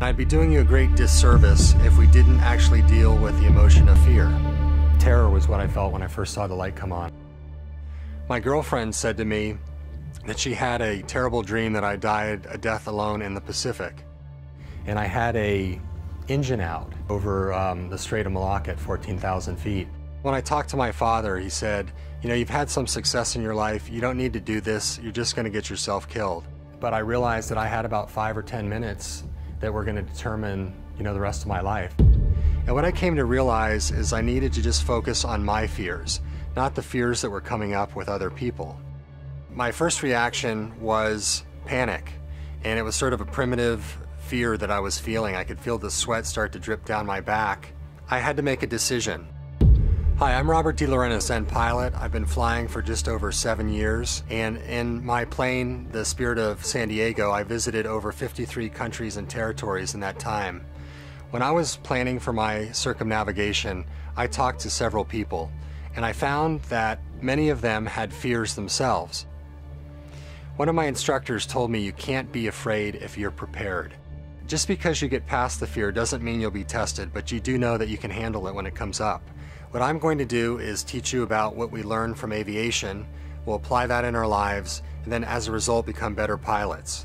I'd be doing you a great disservice if we didn't actually deal with the emotion of fear. Terror was what I felt when I first saw the light come on. My girlfriend said to me that she had a terrible dream that I died a death alone in the Pacific. And I had a engine out over um, the Strait of Malacca at 14,000 feet. When I talked to my father, he said, you know, you've had some success in your life. You don't need to do this. You're just going to get yourself killed. But I realized that I had about five or 10 minutes that were going to determine, you know, the rest of my life. And what I came to realize is I needed to just focus on my fears, not the fears that were coming up with other people. My first reaction was panic, and it was sort of a primitive fear that I was feeling. I could feel the sweat start to drip down my back. I had to make a decision. Hi, I'm Robert DeLaurentis, Zen pilot. I've been flying for just over seven years, and in my plane, the Spirit of San Diego, I visited over 53 countries and territories in that time. When I was planning for my circumnavigation, I talked to several people, and I found that many of them had fears themselves. One of my instructors told me you can't be afraid if you're prepared. Just because you get past the fear doesn't mean you'll be tested, but you do know that you can handle it when it comes up. What I'm going to do is teach you about what we learned from aviation, we'll apply that in our lives, and then as a result become better pilots.